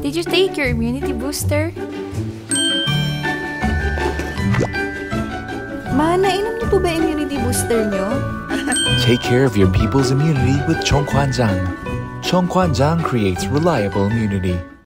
Did you take your immunity booster? Ma, nainom niyo po ba immunity booster niyo? Take care of your people's immunity with Cheong Kwan Jang. Chongquanzhang creates reliable immunity.